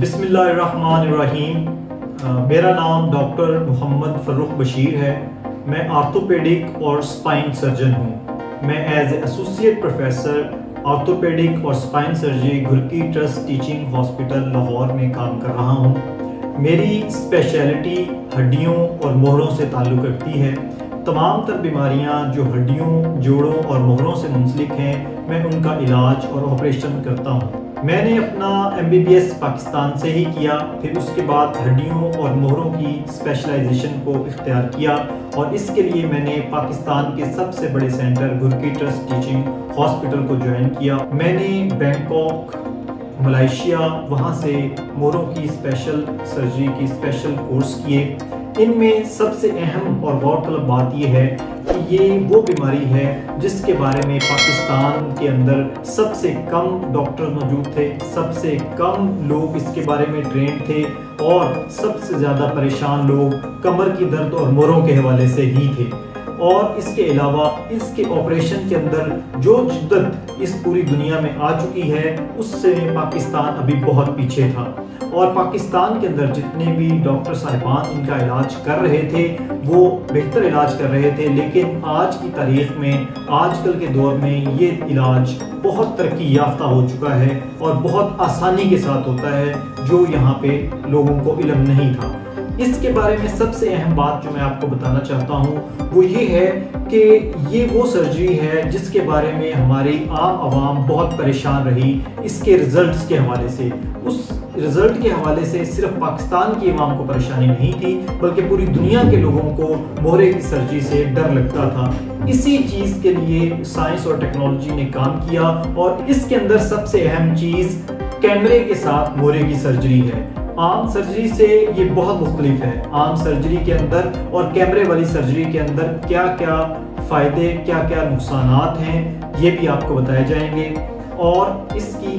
बिस्मिल्लाहिर्रहमानिर्रहीम। मेरा नाम डॉक्टर मोहम्मद फ़र्रुख बशीर है। मैं आर्थोपेडिक और स्पाइन सर्जन हूँ। मैं एज एसोसिएट प्रोफेसर आर्थोपेडिक और spine surgery Ghurki trust teaching hospital Lahore में काम कर रहा हूँ। मेरी स्पेशलिटी हड्डियों और मोहरों से ताल्लुक़ रखती है। तमाम तर बीमारियाँ जो हड्डियों, जोड़ों और मोहरों से मुंसलिक हैं, मैं उनका इलाज और ऑपरेशन करता हूँ। मैंने अपना एमबीबीएस पाकिस्तान से ही किया, फिर उसके बाद हड्डियों और मोहरों की स्पेशलाइजेशन को इख्तियार किया और इसके लिए मैंने पाकिस्तान के सबसे बड़े centre Ghurki trust teaching hospital को ज्वाइन किया। मैंने बैंकॉक मलेशिया वहाँ से मोरों की स्पेशल सर्जरी की स्पेशल कोर्स किए। इनमें सबसे अहम और गौरतलब बात यह है ये वो बीमारी है जिसके बारे में पाकिस्तान के अंदर सबसे कम डॉक्टर मौजूद थे, सबसे कम लोग इसके बारे में ट्रेंड थे और सबसे ज़्यादा परेशान लोग कमर की दर्द और मोरों के हवाले से ही थे। और इसके अलावा इसके ऑपरेशन के अंदर जो जिद्दत इस पूरी दुनिया में आ चुकी है, उससे पाकिस्तान अभी बहुत पीछे था। और पाकिस्तान के अंदर जितने भी डॉक्टर साहिबान इनका इलाज कर रहे थे, वो बेहतर इलाज कर रहे थे, लेकिन आज की तारीख में, आजकल के दौर में ये इलाज बहुत तरक्की याफ्ता हो चुका है और बहुत आसानी के साथ होता है, जो यहाँ पे लोगों को इलम नहीं था। इसके बारे में सबसे अहम बात जो मैं आपको बताना चाहता हूँ, वो ये है कि ये वो सर्जरी है जिसके बारे में हमारी आम आवाम बहुत परेशान रही इसके रिजल्ट्स के हवाले से। उस रिज़ल्ट के हवाले से सिर्फ़ पाकिस्तान की आवाम को परेशानी नहीं थी, बल्कि पूरी दुनिया के लोगों को मोहरे की सर्जरी से डर लगता था। इसी चीज़ के लिए साइंस और टेक्नोलॉजी ने काम किया और इसके अंदर सबसे अहम चीज़ कैमरे के साथ मोहरे की सर्जरी है। आम सर्जरी से ये बहुत मुख्तलिफ़ है। आम सर्जरी के अंदर और कैमरे वाली सर्जरी के अंदर क्या क्या फ़ायदे क्या क्या नुकसान हैं, ये भी आपको बताए जाएँगे। और इसकी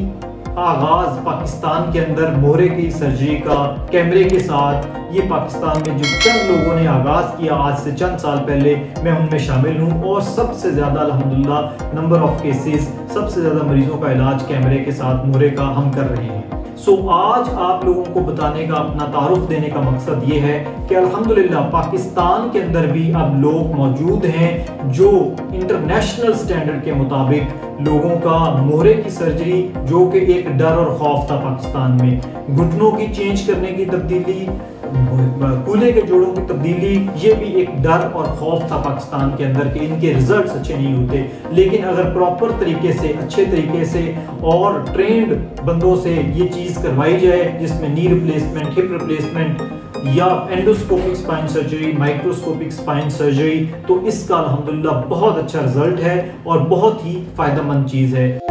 आगाज़ पाकिस्तान के अंदर मोहरे की सर्जरी का, कैमरे के साथ ये पाकिस्तान में जो चंद लोगों ने आगाज़ किया आज से चंद साल पहले, मैं उनमें शामिल हूँ और सबसे ज़्यादा अलहमदिल्ला नंबर ऑफ़ केसेस सबसे ज़्यादा मरीज़ों का इलाज कैमरे के साथ मोहरे का हम कर रहे हैं। सो so, आज आप लोगों को बताने का अपना तारुफ देने का मकसद ये है कि अल्हम्दुलिल्लाह पाकिस्तान के अंदर भी अब लोग मौजूद हैं जो इंटरनेशनल स्टैंडर्ड के मुताबिक लोगों का मोहरे की सर्जरी जो कि एक डर और खौफ था पाकिस्तान में। घुटनों की चेंज करने की तब्दीली कूल्हे के जोड़ों की तब्दीली, ये भी एक डर और खौफ था पाकिस्तान के अंदर कि इनके रिजल्ट्स अच्छे नहीं होते। लेकिन अगर प्रॉपर तरीके से, अच्छे तरीके से और ट्रेंड बंदों से ये चीज़ करवाई जाए, जिसमें नी रिप्लेसमेंट हिप रिप्लेसमेंट या endoscopic spine surgery microscopic spine surgery तो इसका अल्हम्दुलिल्लाह बहुत अच्छा रिज़ल्ट है और बहुत ही फ़ायदेमंद चीज़ है।